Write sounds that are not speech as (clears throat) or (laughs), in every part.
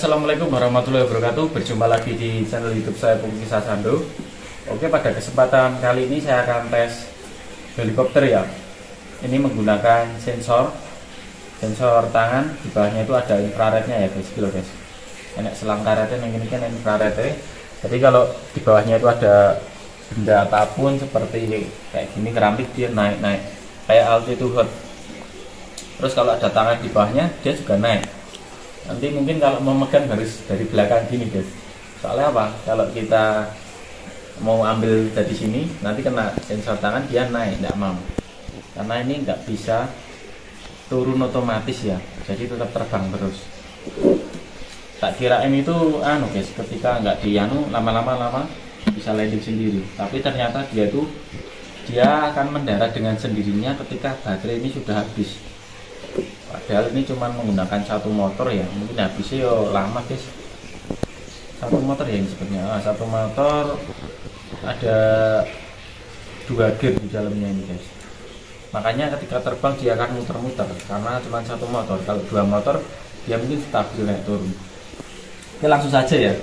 Assalamualaikum warahmatullahi wabarakatuh. Berjumpa lagi di channel youtube saya Pungki Sasando Oke pada kesempatan kali ini saya akan tes helikopter ya Ini menggunakan sensor Sensor tangan. Di bawahnya itu ada infrarednya ya guys. Gitu guys. Enak selang karetnya yang ini kan infrarednya. Jadi kalau di bawahnya itu ada benda apa pun seperti kayak gini keramik dia naik-naik. Kayak altitude. Terus kalau ada tangan di bawahnya dia juga naik. Nanti mungkin kalau mau megang harus dari belakang gini guys. Soalnya apa? Kalau kita mau ambil dari sini nanti kena sensor tangan dia naik tidak mau karena ini nggak bisa turun otomatis ya. Jadi tetap terbang terus. Tak kirain itu anu guys ketika nggak dianu lama-lama lama bisa landing sendiri. Tapi ternyata dia itu dia akan mendarat dengan sendirinya ketika baterai ini sudah habis. Padahal ini cuma menggunakan satu motor ya. Mungkin habisnya yo lama guys. Satu motor ya ini sebenarnya. Ah, satu motor ada dua gear di dalamnya ini guys makanya ketika terbang dia akan muter-muter karena cuma satu motor. Kalau dua motor dia mungkin stabil naik turun. Oke langsung saja ya.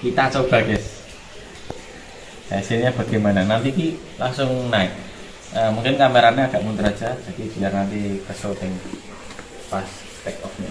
Kita coba guys. Hasilnya bagaimana? Nanti langsung naik. Nah, mungkin kameranya agak mundur aja jadi biar nanti ke shooting pas take off nya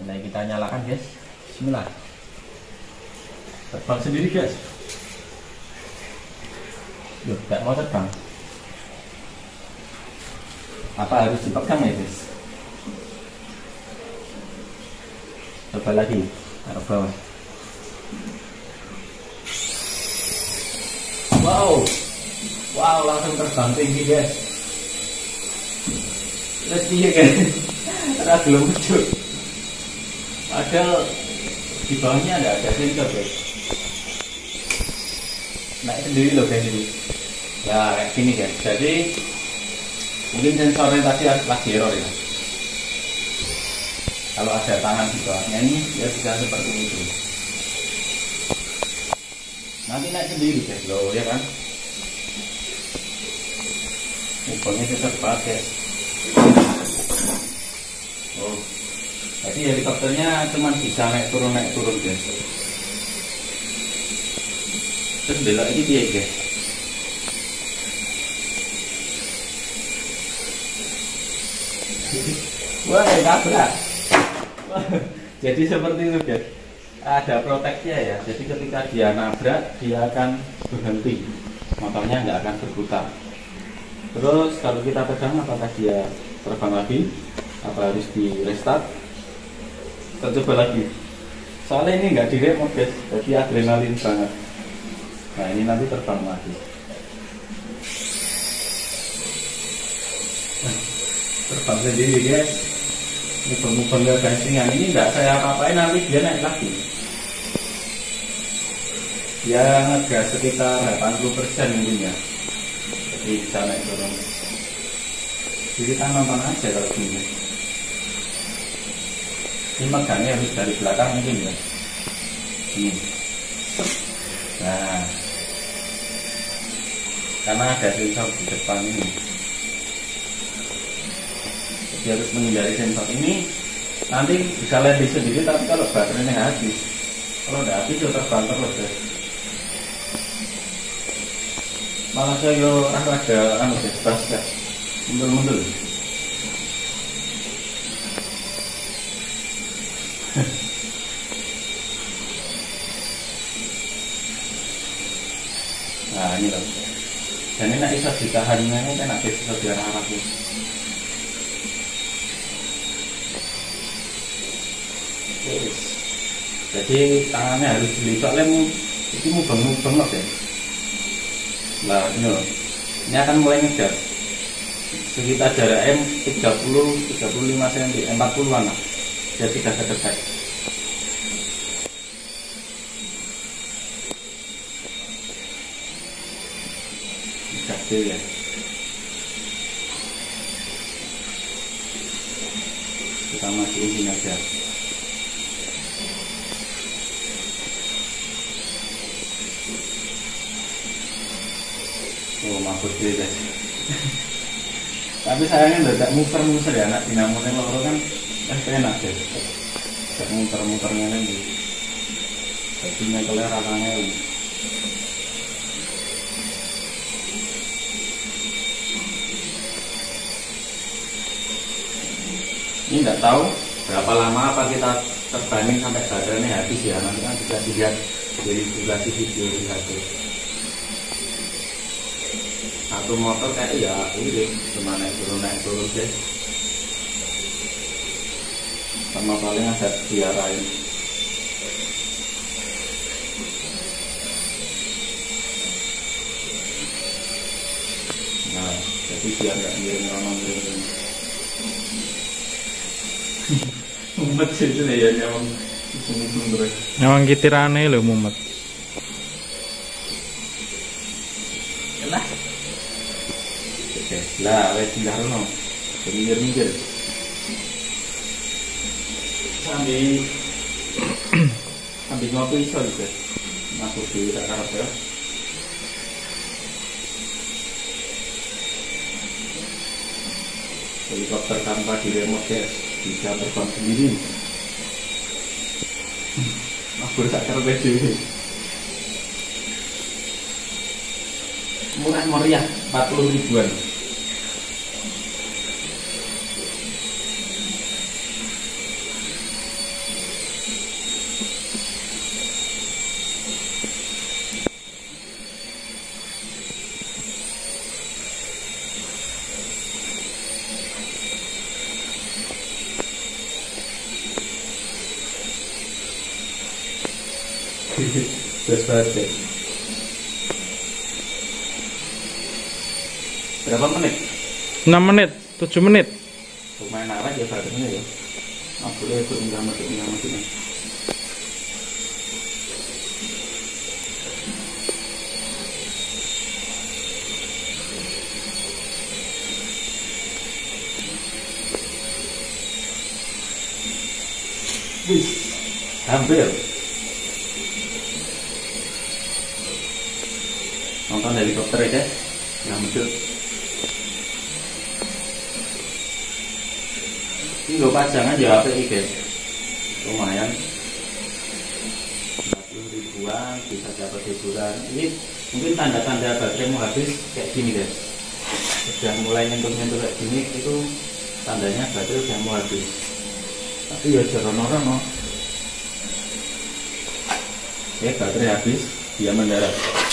mulai kita nyalakan guys. Bismillah. Terbang sendiri guys. Yuk gak mau terbang apa harus dipegang ya guys coba lagi taruh bawah wow wow langsung terbang tinggi guys Terus iya kan? Ora belum lucu. Padahal di bawahnya ada ada sensor guys. Naik sendiri loh guys ini. Ya kayak gini guys. Jadi mungkin sensornya tadi lagi error ya. Kalau ada tangan di bawahnya ini ya bisa seperti itu. Nanti naik sendiri guys loh ya kan. Ubangnya tetap guys. Oh. Jadi helikopternya cuma bisa naik turun naik turun guys. Terus belok ini dia guys. Wah, nabrak. (laughs) Jadi seperti itu guys. Ada proteknya ya. Jadi ketika dia nabrak, dia akan berhenti. Motornya nggak akan berputar terus kalau kita pegang apakah dia terbang lagi apa harus di restart kita coba lagi soalnya ini nggak di guys jadi adrenalin banget nah ini nanti terbang lagi terbang sendiri guys mubeng-mubeng ke gancingan ini nggak saya apa-apain nanti dia naik lagi. Dia ngegas sekitar 80% mungkin ya jadi bisa naik turun. Jadi kita nonton aja kalau gini. Ini megangnya harus dari belakang mungkin ya. Ini. Nah. Karena ada sensor di depan ini jadi harus menghindari sensor ini nanti bisa landing sendiri tapi kalau baterainya habis kalau udah habis ya terbang terus guys malah saya orang ada anu guys basket mundur-mundur nah ini loh dan ini nak bisa ditahannya ini kan bisa biar lagi Jadi tangannya harus beli soalnya mu, itu mau bangun banget ya. Nah, ini, ini akan mulai ngejar. Sekitar jarak M 30 35 cm 40 an jadi tidak terdekat kecil ya. Kita majuin aja. Oh mampus deh. Tapi sayangnya tidak muter-muter ya anak dinamonya loro kan? Eh enak deh. Tidak muter-muternya lagi jadi nyekelnya rasanya ini nggak tahu berapa lama apa kita terbanding sampai baterainya habis ya. Nanti kan bisa dilihat dari durasi video di satu satu motor kayak ya ini cuma naik turun naik turun deh. Sama paling ada diarahin. Nah jadi biar nggak miring rono miring. (laughs) Mumet sih ya nyawang Nyawang kitirane lho mumet. Oke. Lah wes tinggal no minggir minggir sambil (clears throat) sambil ngopi iso juga masuk di karep ya. Helikopter tanpa di remote bisa terbang sendiri. (laughs) Aku tak karep dewe murah meriah 40 ribuan (laughs) Terus banget Berapa menit? 6 menit, 7 menit. Lumayan awet ya baterainya ya. Aku boleh ikut nggak mati nggak mati nih. Wih, hampir. Nonton helikopter guys. Yang muncul. Ini gue pajangan ya apa ini guys. Lumayan. 40 ribuan bisa dapat hiburan. Ini mungkin tanda-tanda baterai mau habis kayak gini guys. Sudah mulai nyentuh-nyentuh kayak gini itu tandanya baterai sudah mau habis. Tapi ya jerono-rono Ya baterai habis dia mendarat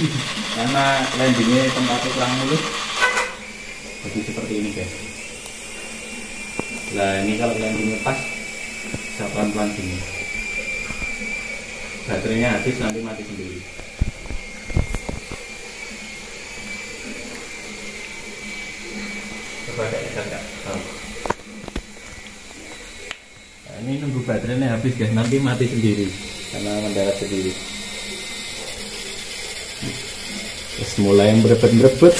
karena landingnya tempatnya kurang mulus. Jadi seperti ini guys. Nah ini kalau landingnya pas bisa pelan-pelan gini. Baterainya habis nanti mati sendiri. Nah, ini nunggu baterainya habis guys. Nanti mati sendiri. Karena mendarat sendiri Terus mulai yang berebut-berebut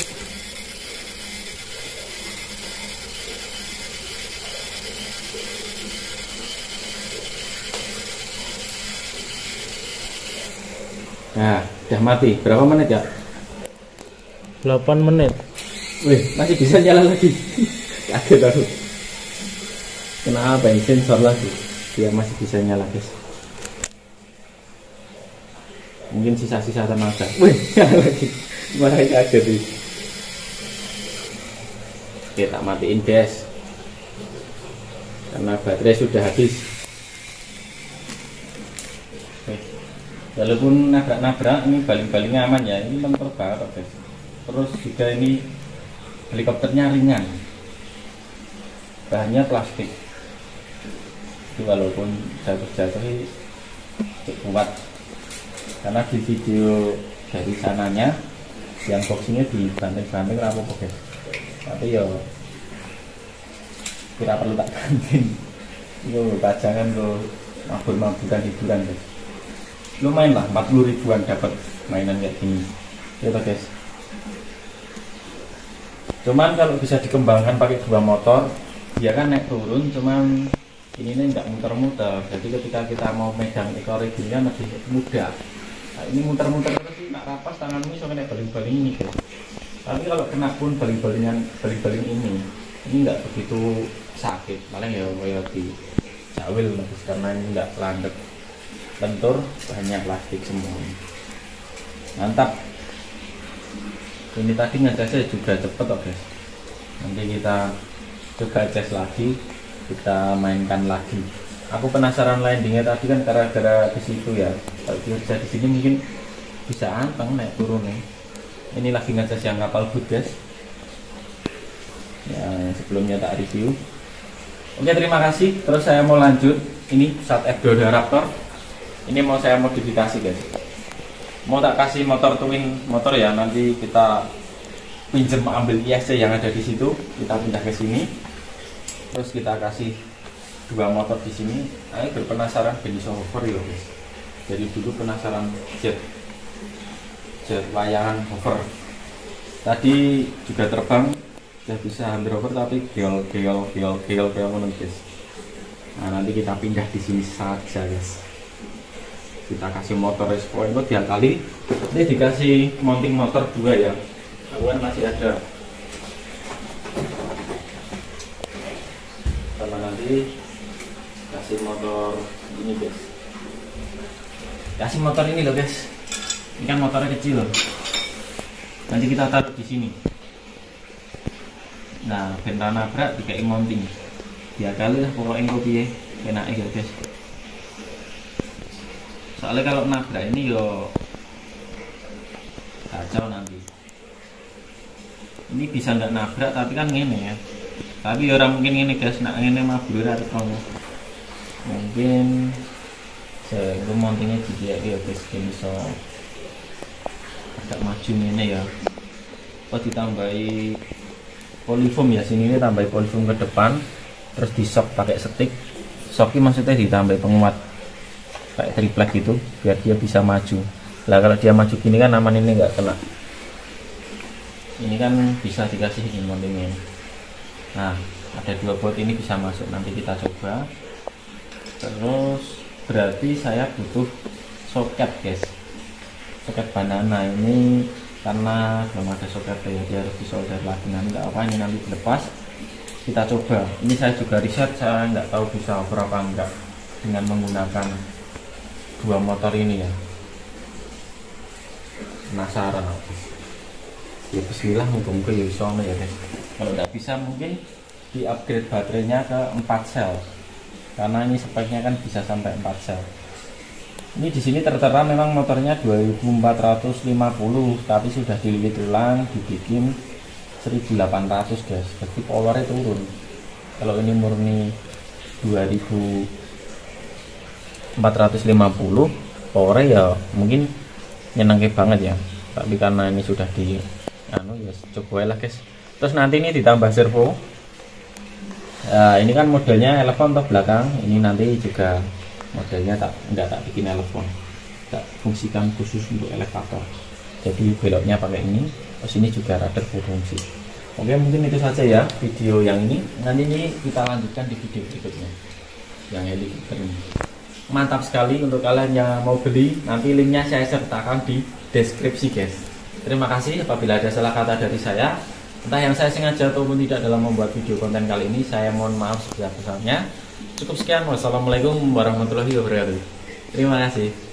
Nah, udah mati. Berapa menit ya? 8 menit. Wih, masih bisa nyala lagi. (laughs) Kaget aku. Kenapa ini sensor lagi? Dia masih bisa nyala, guys. Mungkin sisa-sisa tenaga. Wih, (laughs) nyala lagi. Malah kaget nih. Oke, tak matiin, guys. Karena baterai sudah habis. Walaupun agak nabrak, ini baling-baling aman ya. Ini motor baru, guys. Terus juga ini helikopternya ringan. Bahannya plastik. Jadi walaupun jatuh-jatuh ini kuat. Karena di video dari sananya yang boxingnya dibanting-banting rapuh guys. Tapi yo tidak perlu tak ganti. Yo pajangan lo mabur-maburan hiburan guys. Lumayan lah 40 ribuan dapat mainan kayak gini. Ya toh, guys. cuman kalau bisa dikembangkan pakai dua motor dia kan naik turun cuman ini nggak muter-muter jadi ketika kita mau megang ekor ini kan lebih mudah nah, ini muter-muter terus sih? Nak rapas tanganmu so kena baling-baling ini guys tapi kalau kena pun baling-balingan baling-baling ini ini nggak begitu sakit. Paling ya kayak di jawil karena ini nggak landep lentur banyak plastik semua mantap. Ini tadi ngecasnya juga cepet kok guys. Nanti kita coba cas lagi kita mainkan lagi aku penasaran landingnya tadi kan gara-gara di situ ya. Kalau kerja di sini mungkin bisa anteng naik turun nih ini lagi ngecas yang kapal guys ya yang sebelumnya tak review. Oke terima kasih. Terus saya mau lanjut. Ini saat F2 Raptor. Ini mau saya modifikasi guys. Mau tak kasih motor twin motor ya? Nanti kita pinjem ambil ISC yang ada di situ. Kita pindah ke sini. Terus kita kasih dua motor di sini saya berpenasaran jenis hover ya guys dari dulu penasaran jet jet layangan hover. Tadi juga terbang sudah bisa hampir hover tapi geol geol geol geol geol guys nah nanti kita pindah di sini saja guys kita kasih motor respo itu tiap kali. Ini dikasih mounting motor dua ya. Aku kan masih ada. Sama nanti kasih motor ini guys kasih motor ini loh guys ini kan motornya kecil loh. Nanti kita taruh di sini. Nah bentana nabrak dikai mounting. Dia kali lah pokoknya kopi ya enak ya guys soalnya kalau nabrak ini yo kacau nanti. Ini bisa nggak nabrak tapi kan ini ya. Tapi orang mungkin ini guys nak ini mah atau mungkin saya mountingnya juga ya guys bisa agak maju ini ya. Oh ditambahi polyfoam ya sini ini tambahi polyfoam ke depan terus di shock pakai stick. Shocknya maksudnya ditambahi penguat kayak triplek gitu biar dia bisa maju. Lah kalau dia maju gini kan aman ini nggak kena. Ini kan bisa dikasih ini mountingnya nah ada dua bot ini bisa masuk nanti kita coba terus berarti saya butuh soket guys. Soket banana ini karena belum ada soket ya dia harus disolder lagi. Nanti nggak apa ini nanti dilepas. Kita coba. Ini saya juga riset saya nggak tahu bisa berapa enggak dengan menggunakan dua motor ini ya. Penasaran aku. Ya bismillah ya bisa ya guys. Kalau tidak bisa mungkin di upgrade baterainya ke 4 sel karena ini speknya kan bisa sampai 4 sel ini di sini tertera memang motornya 2450 tapi sudah dililit ulang dibikin 1800 guys. Berarti powernya turun. Kalau ini murni 2450 powernya ya mungkin nyenengke banget ya. Tapi karena ini sudah di anu ya coba lah guys. Terus nanti ini ditambah servo Nah, ini kan modelnya telepon atau belakang. Ini nanti juga modelnya tak enggak tak bikin telepon. Tak fungsikan khusus untuk elevator. Jadi beloknya pakai ini terus ini juga radar berfungsi. Oke mungkin itu saja ya video yang ini. Nanti ini kita lanjutkan di video berikutnya. Yang helikopter ini. Mantap sekali untuk kalian yang mau beli. Nanti linknya saya sertakan di deskripsi guys. Terima kasih. Apabila ada salah kata dari saya entah yang saya sengaja ataupun tidak dalam membuat video konten kali ini saya mohon maaf sebesar-besarnya. Cukup sekian. Wassalamualaikum warahmatullahi wabarakatuh. Terima kasih